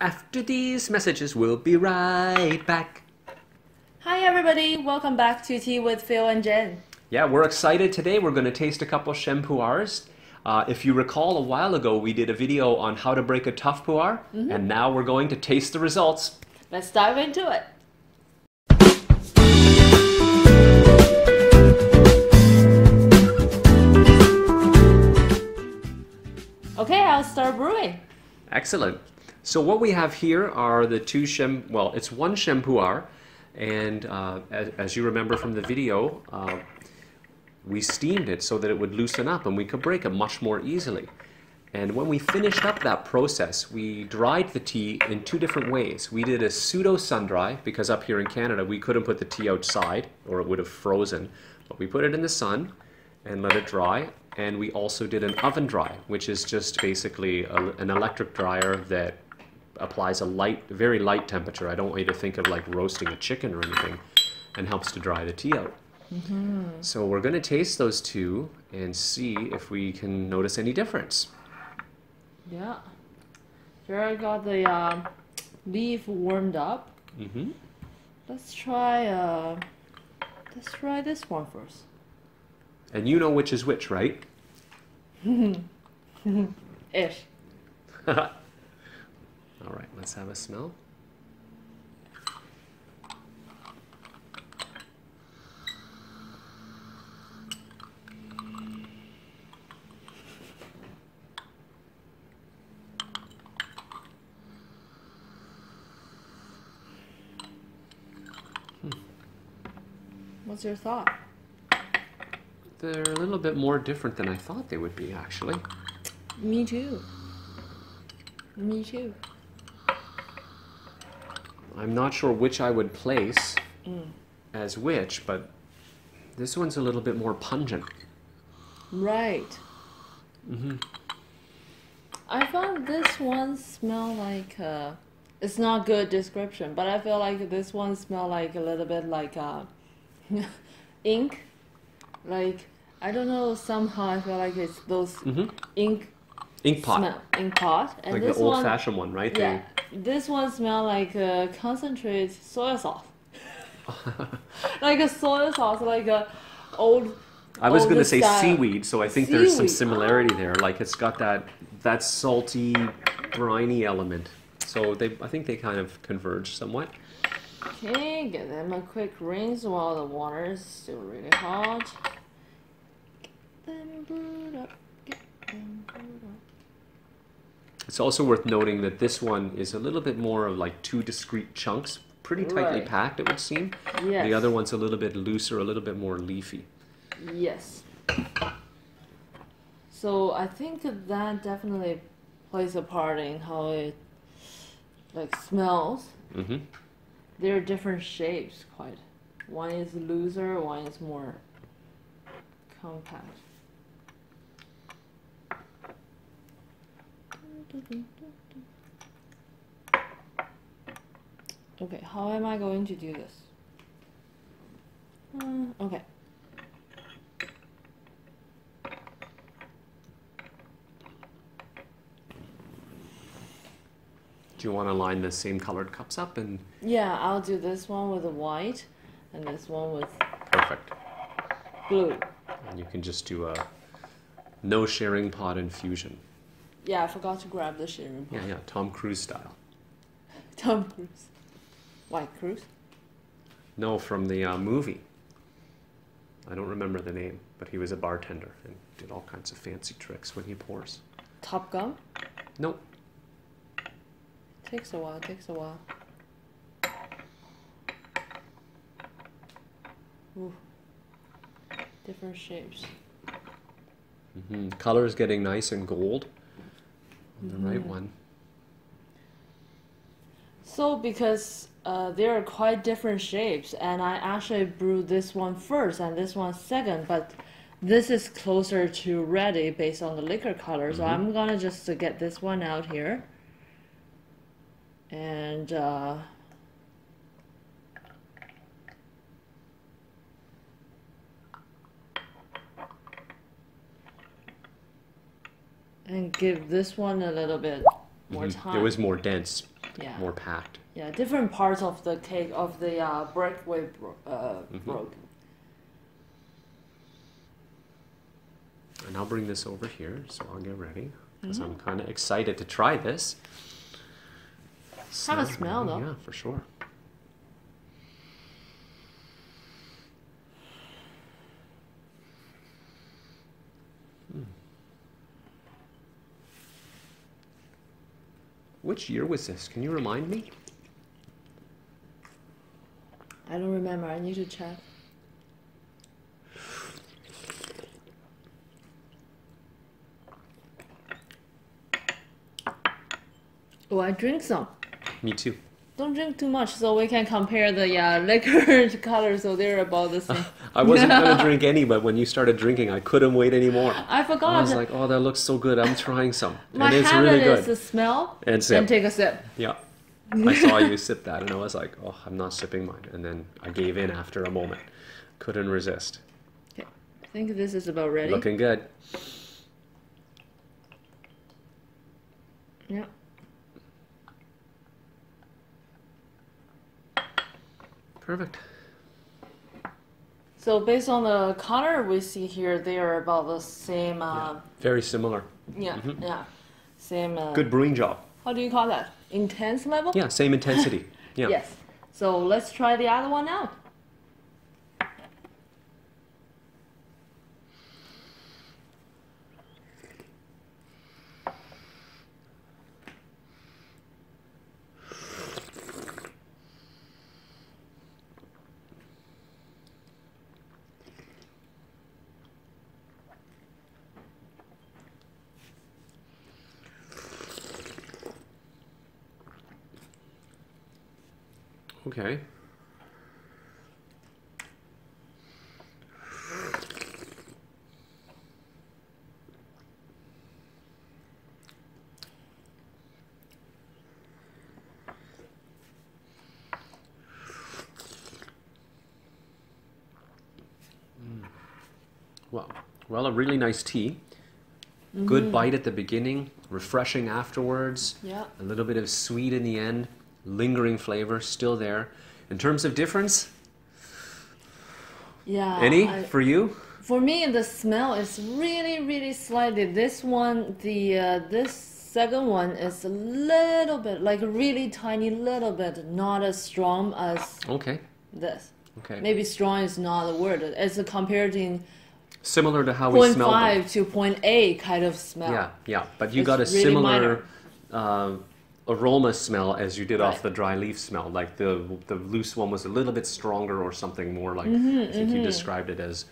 After these messages, we'll be right back. Hi everybody, welcome back to Tea with Phil and Jen. Yeah, we're excited today. We're going to taste a couple sheng pu'ers. Uh, if you recall, a while ago we did a video on how to break a tough pu'er, and now we're going to taste the results. Let's dive into it. Okay, I'll start brewing. Excellent. So what we have here are the two shem. Well, it's one sheng pu'er, and uh, as, as you remember from the video, uh, we steamed it so that it would loosen up and we could break it much more easily. And when we finished up that process, we dried the tea in two different ways. We did a pseudo sun dry because up here in Canada we couldn't put the tea outside or it would have frozen. But we put it in the sun and let it dry. And we also did an oven dry, which is just basically a, an electric dryer that applies a light, very light temperature. I don't want you to think of like roasting a chicken or anything, and helps to dry the tea out. So we're going to taste those two and see if we can notice any difference. Yeah. Here I got the um, leaf warmed up. hmm Let's try uh, let's try this one first. And you know which is which, right? Ish. All right, let's have a smell. Hmm. What's your thought? They're a little bit more different than I thought they would be, actually. Me too. Me too. I'm not sure which I would place as which, but this one's a little bit more pungent. Right. hmm I found this one smell like uh, it's not good description, but I feel like this one smell like a little bit like uh, ink. Like I don't know. Somehow I feel like it's those hmm ink Ink pot, smell, ink pot, and like this the one, old-fashioned one, right? yeah, this one smell like uh, concentrate soy sauce, like a soy sauce, like a old. I was going to say style. seaweed, so I think there's some similarity there. Like it's got that that salty, briny element. So they, I think they kind of converge somewhat. Okay, give them a quick rinse while the water is still really hot. Get them brewed up. Get them brewed up. It's also worth noting that this one is a little bit more of like two discrete chunks, pretty tightly Right. packed, it would seem. Yes. The other one's a little bit looser, a little bit more leafy. Yes. So I think that definitely plays a part in how it like smells. Mm-hmm. There are different shapes quite. One is looser, one is more compact. Okay, how am I going to do this? Uh, okay. Do you want to line the same colored cups up and Yeah, I'll do this one with the white and this one with perfect? blue. And you can just do a no sharing pot infusion. Yeah, I forgot to grab the sharing pot. Yeah, yeah, Tom Cruise style. Tom Cruise. White Cruise? No, from the uh, movie. I don't remember the name, but he was a bartender and did all kinds of fancy tricks when he pours. Top Gun? Nope. Takes a while, takes a while. Ooh. Different shapes. hmm Color is getting nice and gold. The right Mhm. one. So because uh, there are quite different shapes, and I actually brewed this one first and this one second, but this is closer to ready based on the liquor color. So Mhm. I'm gonna just uh, get this one out here, and uh, and give this one a little bit more Mhm. time. It was more dense. Yeah. more packed. Yeah, different parts of the cake of the uh, we bro- uh, Mhm. broke. And I'll bring this over here, so I'll get ready because I'm Mm-hmm. kind of excited to try this. Have a smell, though. Yeah, for sure. Which year was this? Can you remind me? I don't remember. I need to check. Oh, I drink some. Me too. Don't drink too much, so we can compare the yeah liquor color. So they're about the same. I wasn't gonna drink any, but when you started drinking, I couldn't wait anymore. I forgot. I was like, "Oh, that looks so good! I'm trying some, My and it's habit really is good." to smell And and take a sip. Yeah. I saw you sip that, and I was like, "Oh, I'm not sipping mine." And then I gave in after a moment. Couldn't resist. Okay, I think this is about ready. Looking good. Yeah. Perfect. So based on the color we see here, they are about the same. Uh, Very similar. yeah. Yeah. Same. Uh, Good brewing job. How do you call that? Intense level. Yeah, same intensity. Yeah. Yes. So let's try the other one out. Okay. Mm. Well, well, a really nice tea. Good bite at the beginning, refreshing afterwards. Yeah. A little bit of sweet in the end, lingering flavor still there. In terms of difference, Yeah. any I- for you? for me, the smell is really, really slightly. This one, the uh, this second one is a little bit like really tiny little bit, not as strong as Okay, this. okay. Maybe strong is not the word. It's a comparing Similar to how we them. five to point eight kind of smell. Yeah, yeah. But you It's got a really similar uh, aroma smell as you did off the dry leaf smell. Like the the loose one was a little bit stronger or something more like Mm-hmm, I think you described it as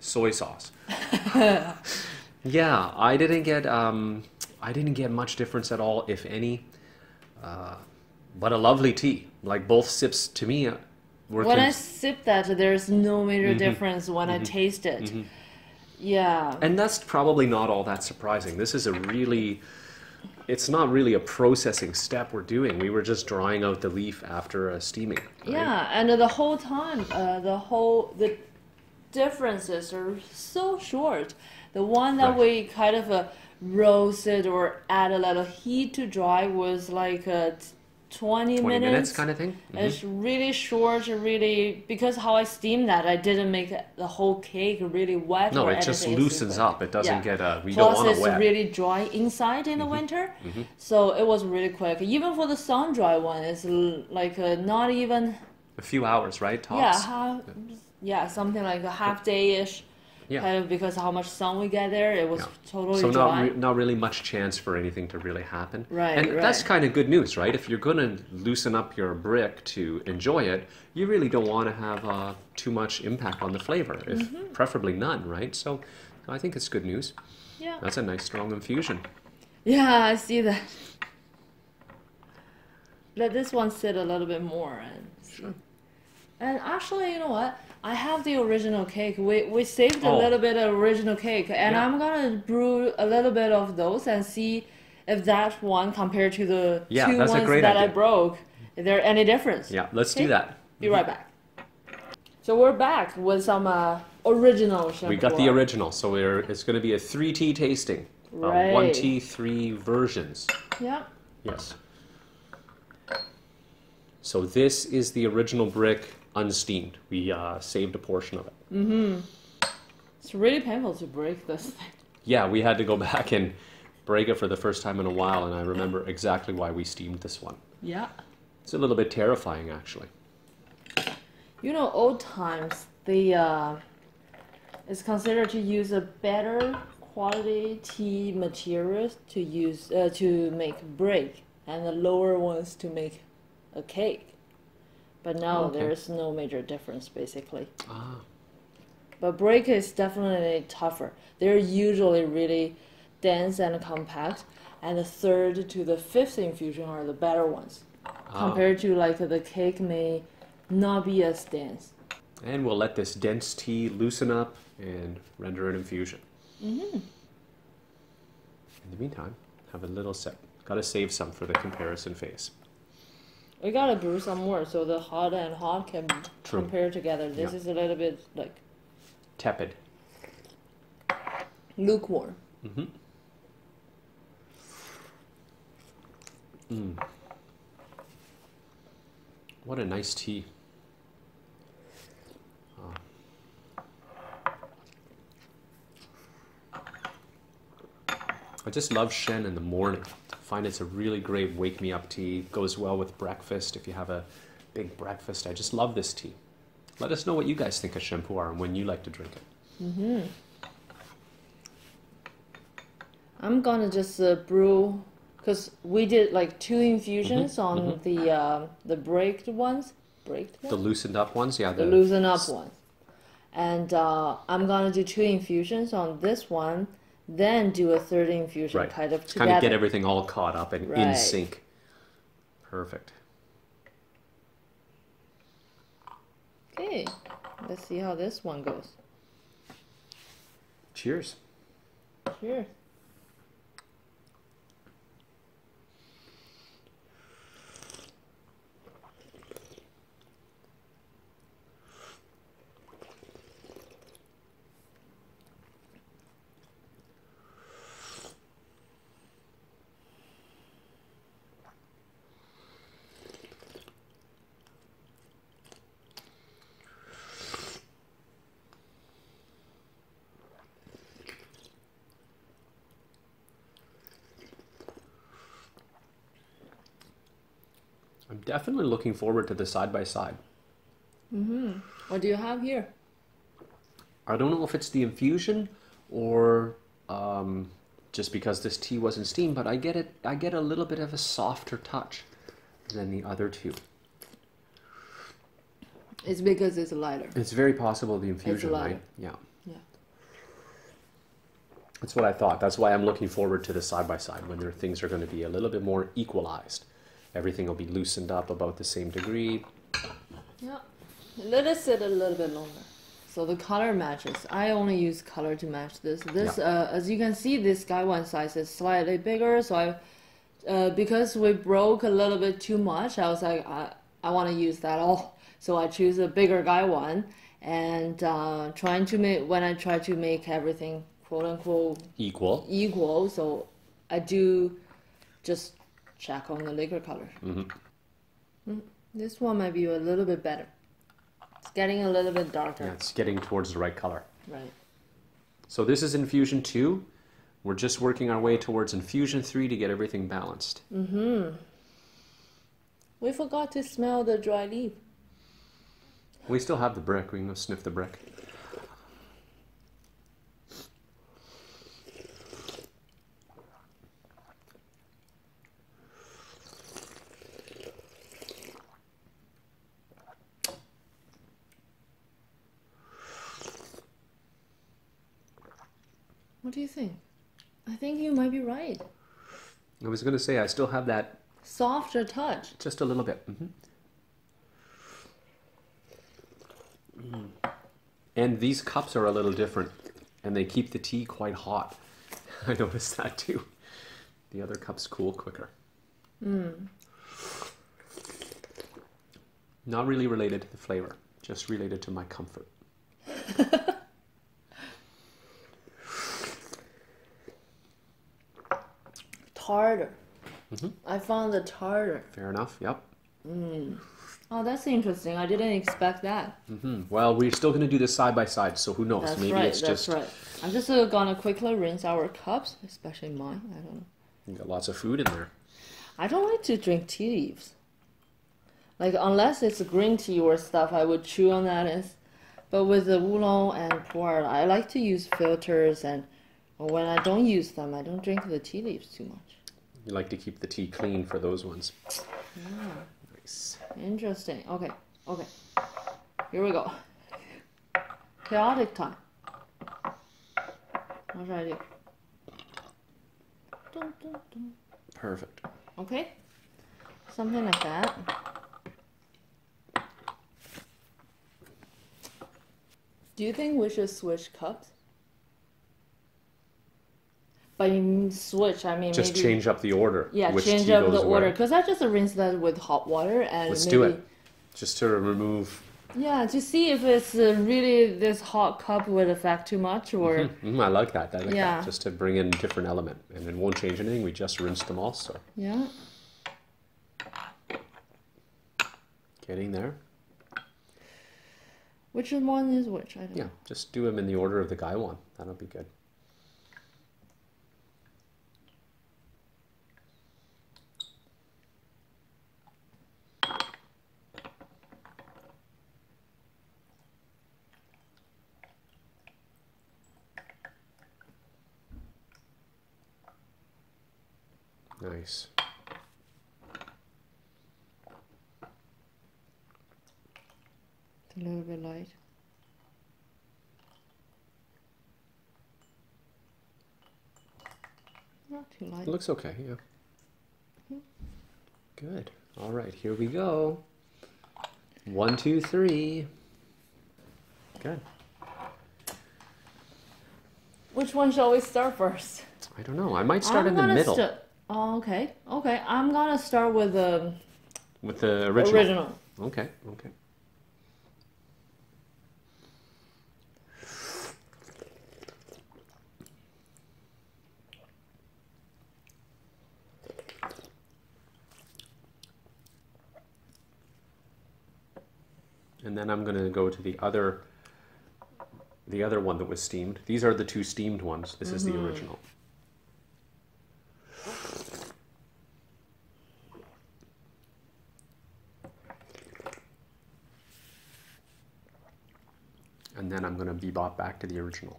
soy sauce. yeah, I didn't get um, I didn't get much difference at all, if any. Uh, but a lovely tea. Like both sips to me were When I sip that, there's no major Mm-hmm. difference when I taste it. Yeah. And that's probably not all that surprising. This is a really, it's not really a processing step we're doing. We were just drying out the leaf after uh, steaming. right? Yeah, and the whole time, uh, the whole the differences are so short. The one that Right. we kind of uh, roasted or add a little heat to dry was like uh, 20, 20 minutes, minutes. kind of thing. Mhm. It's really short, really because how I steamed that, I didn't make the whole cake really wet. No, or it just loosens like- up. It doesn't yeah. get, uh, we Plus, don't want it's it wet. really dry inside in the Mm-hmm. winter, so it was really quick. Even for the sun dry one, it's like uh, not even A few hours, right? Tops. yeah, half, yeah, something like a half day ish. Yeah. Kind of because how much sun we get there, it was Yeah. totally So dry. not, re- not really much chance for anything to really happen. Right, And that's kind of good news, right? If you're going to loosen up your brick to enjoy it, you really don't want to have uh, too much impact on the flavor, if Mm-hmm. preferably none, right? So I think it's good news. yeah, That's a nice strong infusion. yeah, I see that. Let this one sit a little bit more and see. And actually, you know what? I have the original cake. We we saved a Oh. little bit of original cake, and Yeah. I'm gonna brew a little bit of those and see if that one compared to the Yeah, two ones that I broke, is there any difference? Yeah, let's Okay. do that. Be right back. So we're back with some uh, original sheng pu'er. We got the original, so we're, it's going to be a three tea tasting. One Right. tea, three versions. Yeah. Yes. So this is the original brick unsteamed. We uh, saved a portion of it. Mm-hmm. It's really painful to break this thing. Yeah, we had to go back and brick it for the first time in a while, and I remember exactly why we steamed this one. Yeah. It's a little bit terrifying, actually. You know, old times, the uh, it's considered to use a better quality tea materials to use uh, to make break, and the lower ones to make a cake. But now Okay. there's no major difference, basically. Ah, But brick is definitely tougher. They're usually really dense and compact, and the third to the fifth infusion are the better ones. Ah. Compared to like the cake may not be as dense. and we'll let this dense tea loosen up and render an infusion. Mm-hmm. In the meantime, have a little sip. Gotta save some for the comparison phase. We gotta brew some more so the hot and hot can True. compare together. This Yeah. is a little bit like Tepid. lukewarm. Mm-hmm. Mm. What a nice tea. Oh. I just love sheng in the morning. Find it's a really great wake me up tea. Goes well with breakfast if you have a big breakfast. I just love this tea. Let us know what you guys think of Sheng Pu'er and when you like to drink it. Mm-hmm. I'm gonna just uh, brew because we did like two infusions on the uh, the breaked ones. Breaked The loosened up ones, yeah. the loosened up ones. And uh, I'm gonna do two infusions on this one, then do a third infusion Right. kind of together. kind of get everything all caught up and in sync. Perfect. Okay, let's see how this one goes. Cheers. Cheers. I'm definitely looking forward to the side by side. What do you have here? I don't know if it's the infusion or um, just because this tea wasn't steamed, but I get it. I get a little bit of a softer touch than the other two. It's because it's lighter. It's very possible the infusion, lighter. right? Yeah, Yeah. that's what I thought. That's why I'm looking forward to the side by side when their things are going to be a little bit more equalized. Everything will be loosened up about the same degree. Yeah. Let it sit a little bit longer. So the color matches. I only use color to match this. This, Yeah. uh, as you can see, this gaiwan size is slightly bigger. So I, uh, because we broke a little bit too much, I was like, I, I want to use that all. So I choose a bigger gaiwan, and uh, trying to make when I try to make everything quote unquote Equal. equal. So I do just check on the liquor color. Mm, This one might be a little bit better. It's getting a little bit darker. Yeah, it's getting towards the right color. Right. So this is infusion two. We're just working our way towards infusion three to get everything balanced. We forgot to smell the dry leaf. We still have the brick. We can go sniff the brick. What do you think? I think you might be right. I was going to say I still have that Softer touch. just a little bit. Mhm. Mm. And these cups are a little different, and they keep the tea quite hot. I noticed that too. The other cups cool quicker. Not really related to the flavor, just related to my comfort. Tartar. I found the tartar. Fair enough. Yep. Oh, that's interesting. I didn't expect that. hmm Well, we're still going to do this side by side, so who knows? That's Maybe right. it's that's just right. I'm just uh, gonna quickly rinse our cups, especially mine. I don't know. you got lots of food in there. I don't like to drink tea leaves. Like unless it's green tea or stuff, I would chew on that. And, but with the oolong and pu'er, I like to use filters, and when I don't use them, I don't drink the tea leaves too much. You like to keep the tea clean for those ones. Yeah. Nice. Interesting. Okay. Okay. Here we go. Chaotic time. What should I do? Dun, dun, dun. Perfect. Okay. Something like that. Do you think we should switch cups? By m- switch, I mean Just maybe change up the order. yeah, which change tea up the order because I just rinse that with hot water and Let's maybe do it. Just to remove. yeah to see if it's uh, really this hot cup would affect too much or Mm, I like that. I like Yeah. that. Just to bring in a different element, and it won't change anything. We just rinse them also. yeah. Getting there. Which one is which? I don't Yeah, know. just do them in the order of the gaiwan. That'll be good. Nice. It's a little bit light. Not too light. It looks okay, yeah. Mm-hmm. Good. All right, here we go. One, two, three. Good. Which one shall we start first? I don't know. I might start I'm in the middle Oh, okay. Okay. I'm gonna start with the with the original. original. Okay, okay. And then I'm going to go to the other the other one that was steamed. These are the two steamed ones. This is the mm-hmm. original. And then I'm going to bebop back to the original.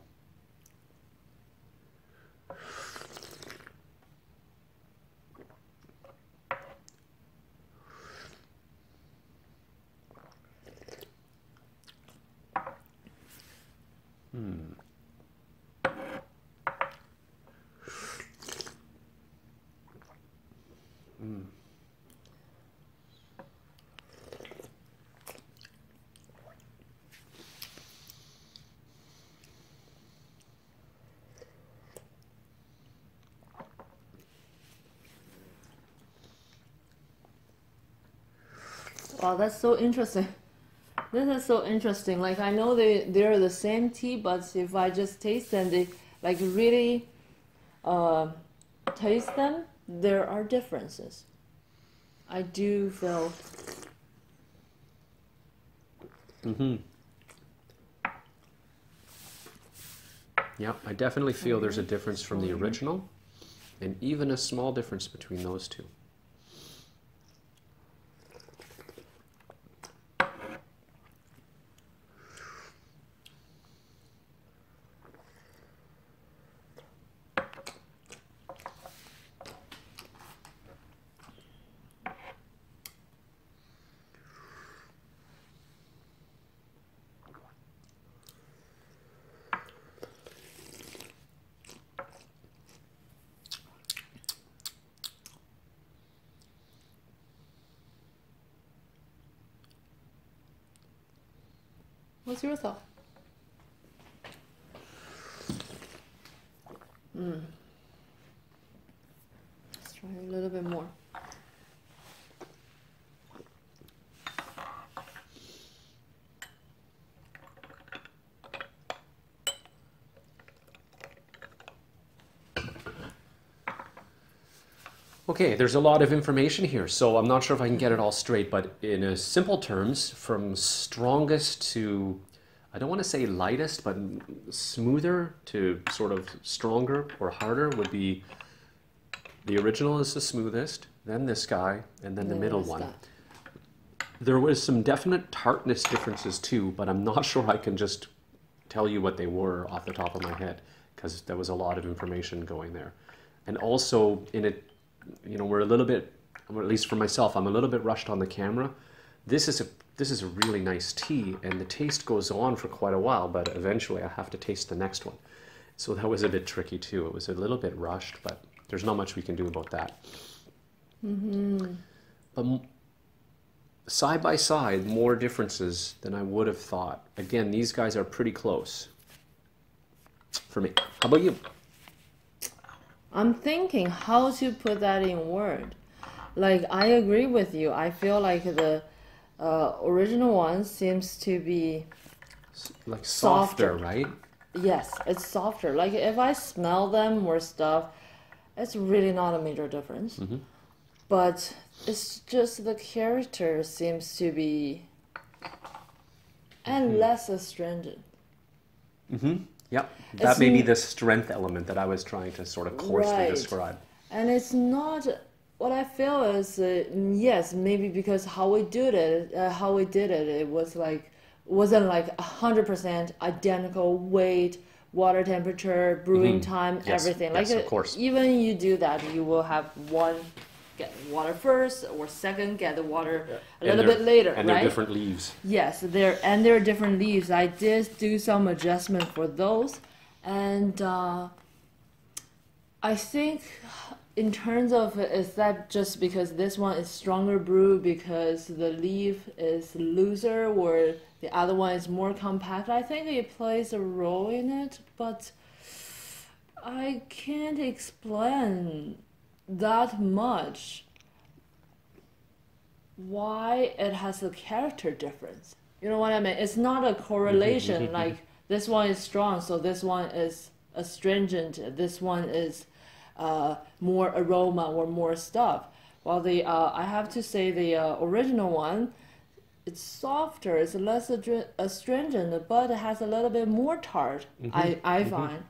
Wow, that's so interesting. This is so interesting. Like I know they they're the same tea, but if I just taste them, they like really uh, taste them. There are differences. I do feel Mm-hmm. Yeah, I definitely feel there's a difference from the original, and even a small difference between those two. Your thought? Mm. Let's try a little bit more. Okay, there's a lot of information here, so I'm not sure if I can get it all straight, but in simple terms, from strongest to, I don't want to say lightest, but smoother to sort of stronger or harder would be the original is the smoothest, then this guy, and then the Then middle one. There was some definite tartness differences too, but I'm not sure I can just tell you what they were off the top of my head because there was a lot of information going there. And also in it, you know, we're a little bit, or at least for myself, I'm a little bit rushed on the camera. This is a this is a really nice tea, and the taste goes on for quite a while, but eventually I have to taste the next one. So that was a bit tricky too. It was a little bit rushed, but there's not much we can do about that. Mm-hmm. But side by side, more differences than I would have thought. Again, these guys are pretty close for me. How about you? I'm thinking how to put that in word. Like I agree with you. I feel like the uh, original one seems to be Like Softer. softer, right? yes, it's softer. Like if I smell them or stuff, it's really not a major difference. Mm-hmm. But it's just the character seems to be and mm-hmm. less astringent. Mm-hmm. Yep. It's That may be the strength element that I was trying to sort of coarsely Right. describe. And it's not what I feel is uh, yes, maybe because how we did it, uh, how we did it, it was like wasn't like hundred percent identical weight, water temperature, brewing time, Mm-hmm. Yes, everything. yes, like of uh, course. even you do that, you will have one get water first or second get the water a little bit later, And right? they're different leaves. Yes, there and there are different leaves. I did do some adjustment for those, and uh, I think in terms of is that just because this one is stronger brew because the leaf is looser or the other one is more compact? I think it plays a role in it, but I can't explain that much why it has a character difference. You know what I mean? It's not a correlation like this one is strong, so this one is astringent, this one is uh, more aroma or more stuff. While the uh, I have to say the uh, original one, it's softer, it's less astringent, but it has a little bit more tart. I I find.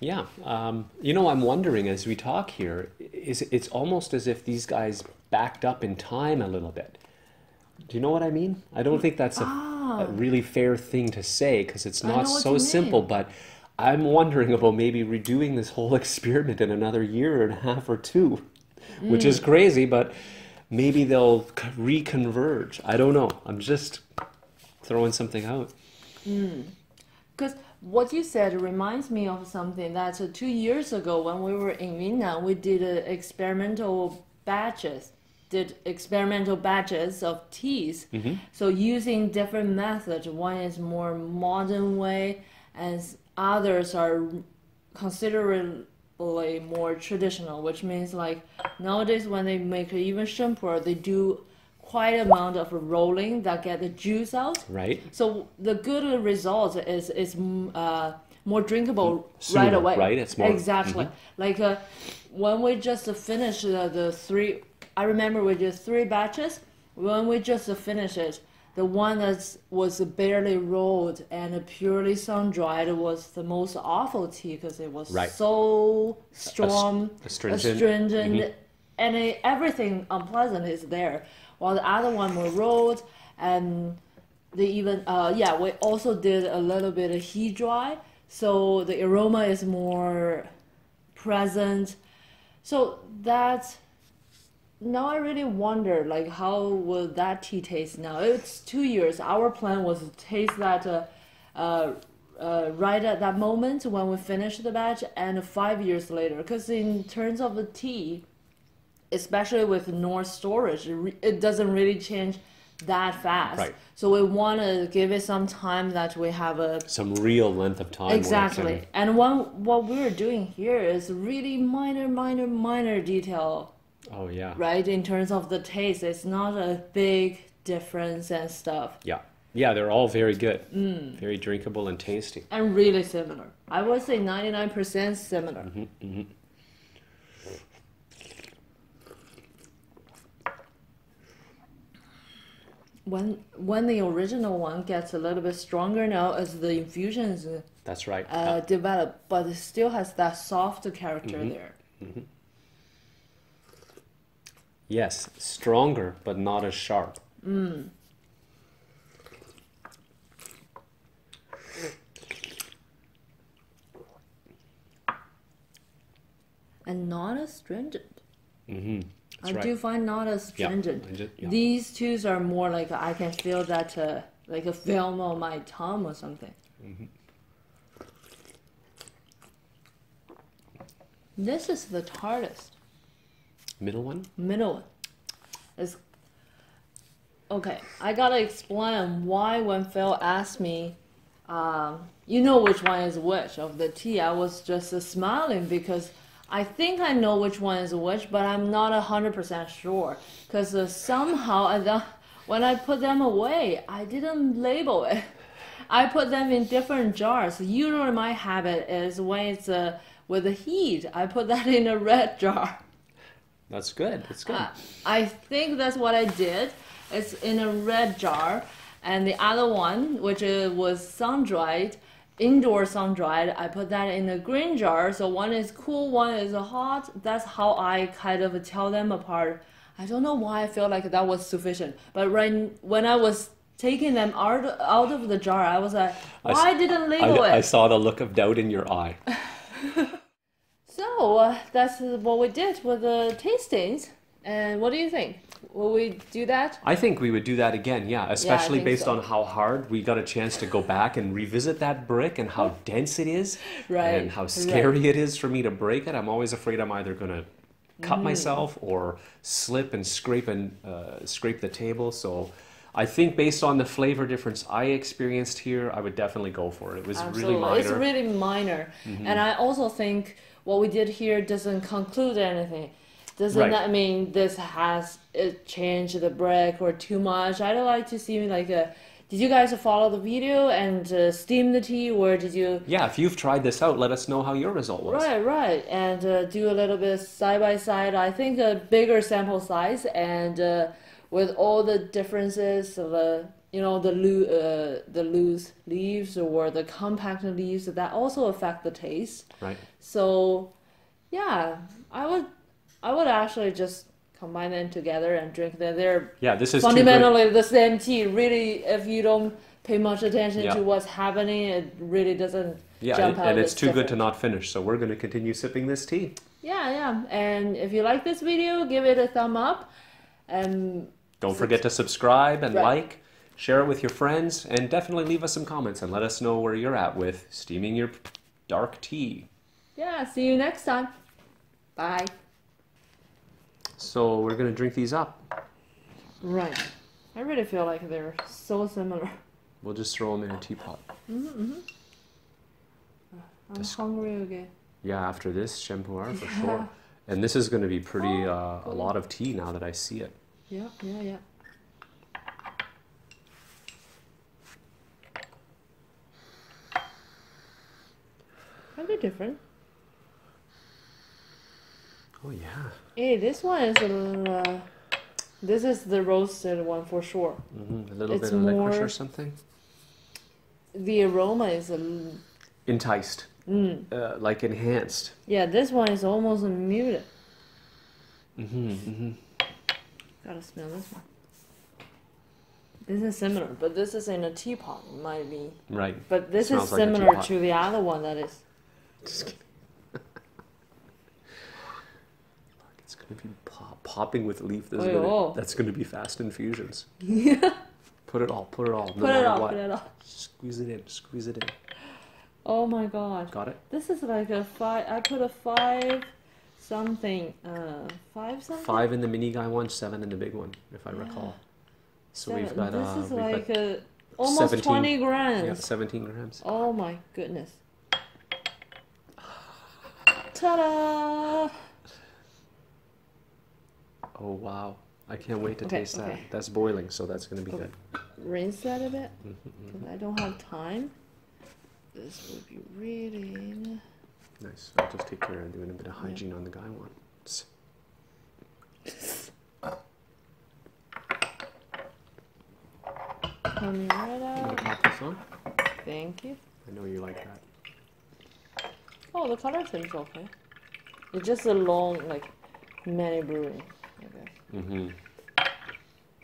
Yeah, um, you know, I'm wondering as we talk here, is it's almost as if these guys backed up in time a little bit. Do you know what I mean? I don't think that's a, a really fair thing to say because it's Ah. Not so simple. But I'm wondering about maybe redoing this whole experiment in another year and a half or two, which Mm. is crazy. But maybe they'll reconverge. I don't know. I'm just throwing something out. Because what you said reminds me of something that uh, two years ago when we were in Yunnan, we did uh, experimental batches, did experimental batches of teas. So using different methods, one is more modern way, and s- others are considerably more traditional, which means like nowadays when they make even sheng pu'er, they do quite amount of rolling that get the juice out. Right? So the good result is is mm, uh, more drinkable Sooner, right away. right? It's more- exactly like uh, when we just finished the, the three. I remember we did three batches. When we just finished it, the one that was barely rolled and purely sun dried was the most awful tea because it was Right. so strong, astringent. astringent, and it, everything unpleasant is there. While the other one were rolled and they even uh yeah we also did a little bit of heat dry so the aroma is more present so that now i really wonder like how will that tea taste now it's two years our plan was to taste that uh, uh, uh, right at that moment when we finish the batch and five years later because in terms of the tea especially with North storage, it, it doesn't really change that fast. Right. So we want to give it some time that we have a Some real length of time. exactly. And one what we're doing here is really minor, minor, minor detail, Oh yeah. Right, in terms of the taste, it's not a big difference and stuff. Yeah. Yeah, they're all very good. Mm. Very drinkable and tasty. And really similar. I would say 99% similar. Mm -hmm, mm -hmm. When when the original one gets a little bit stronger now as the infusions uh, that's right uh, develop, but it still has that soft character -hmm. there. Mm-hmm yes, stronger, but not as sharp. And not as stringent. Mm-hmm. I right. do find not as stringent. I ju- yeah. These twos are more like I can feel that uh, like a film on my tongue or something. Mm-hmm. This is the hardest. Middle one? middle one. Is okay i gotta explain why when phil asked me um, you know which one is which of the tea i was just uh, smiling because i think i know which one is which but i'm not 100% sure. Because uh, somehow I when i put them away i didn't label it. I put them in different jars. Usually my habit is when it's uh, with the heat i put that in a red jar That's good. That's good. uh, I think that's what I did. It's in a red jar, and the other one, which was sun dried, indoor sun dried, I put that in a green jar. So one is cool, one is hot. That's how I kind of tell them apart. I don't know why I feel like that was sufficient, but right when I was taking them out out of the jar, I was like, I why didn't I, label I it? saw the look of doubt in your eye. So uh, that's what we did with the tastings. And what do you think? Will we do that? I think we would do that again, yeah, especially think based so. on how hard we got a chance to go back and revisit that brick and how dense it is Right, and how right. scary it is for me to break it. I'm always afraid I'm either going to cut Mm. myself or slip and scrape and uh, scrape the table. So I think based on the flavor difference I experienced here, I would definitely go for it. It was really minor. It's really minor. And I also think what we did here doesn't conclude anything. Doesn't Right. that mean this has it changed the brick or too much? I'd like to see like a. Did you guys follow the video and uh, steam the tea, or did you? yeah, if you've tried this out, let us know how your result was. Right, right, and uh, do a little bit side by side. I think a bigger sample size and uh, with all the differences of the you know the loo- uh, the loose leaves or the compact leaves that also affect the taste. Right. So, yeah, I would I would actually just combine them together and drink them. They're Yeah, this is fundamentally the same tea. Really, if you don't pay much attention Yeah. to what's happening, it really doesn't Yeah, jump and, out. and it's as too good to not finish. So we're going to continue sipping this tea. Yeah, yeah. And if you like this video, give it a thumb up. And Don't forget to subscribe and Right. like, share it with your friends, and definitely leave us some comments and let us know where you're at with steaming your dark tea. yeah, see you next time. Bye. So we're going to drink these up. Right. I really feel like they're so similar. We'll just throw them in a teapot. Mm-hmm. I'm This- hungry again. Yeah, after this, Sheng pu'er for sure. And this is going to be pretty, uh, a lot of tea now that I see it. Yeah, yeah, yeah. Kind of different. Oh, yeah. Hey, this one is a little, uh, this is the roasted one for sure. Mm -hmm. A little It's bit of licorice or something. The aroma is a, Enticed, mm, uh, like enhanced. yeah. This one is almost muted. hmm hmm Gotta smell this one. This is similar, but this is in a teapot. It might be, Right. but this is like similar to the other one that is. Just kidding. it's gonna be pop, popping with leaf. This is Oh, gonna, oh. That's gonna be fast infusions. Yeah. Put it all. Put it all. No Put it matter on. what. Put it on. Squeeze it in. Squeeze it in. Oh my god. Got it. This is like a five. I put a five something. Uh, five something. Five in the mini gaiwan, seven in the big one, if I Yeah. recall. So Seven. we've got This uh, is like a, almost 17 twenty yeah, grams. 17 grams. Oh my goodness. Ta-da! Oh wow! I can't wait to Okay, taste that. That's boiling, so that's gonna be Okay. good. Rinse that a bit because mhm. I don't have time. This would be really. Nice. I'll just take care of doing a bit of hygiene on the gaiwan. S- coming right out. pop this on. Thank you. I know you like that. Oh, the color seems okay. It's just a long, like, many brewing, I guess. Mm-hmm.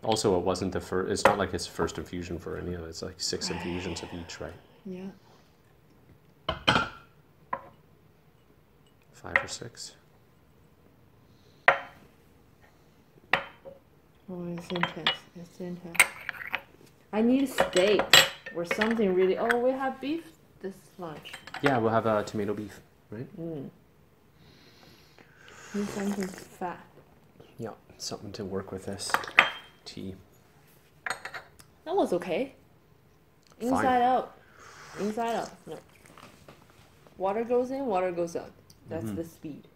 Also, it wasn't the first. It's not like it's first infusion for any of it. It's like six infusions of each, right? Yeah. Five or six. Oh, it's intense. It's intense. I need steak or something really. Oh, we have beef this lunch. Yeah, we'll have uh, tomato beef, right? Mm. Need something fat. Yeah, something to work with this tea. That was okay. Fine. Inside out. Inside out. No. Water goes in, water goes out. That's Mhm. the speed.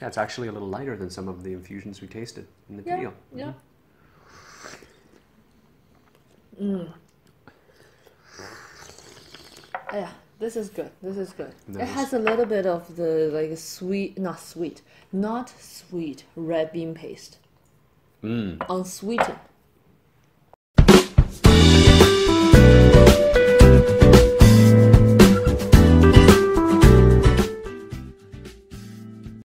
Yeah, it's actually a little lighter than some of the infusions we tasted in the Yeah, video. yeah. Mm. Yeah, this is good. This is good. It has a little bit of the like sweet, not sweet, not sweet red bean paste, Mm. unsweetened.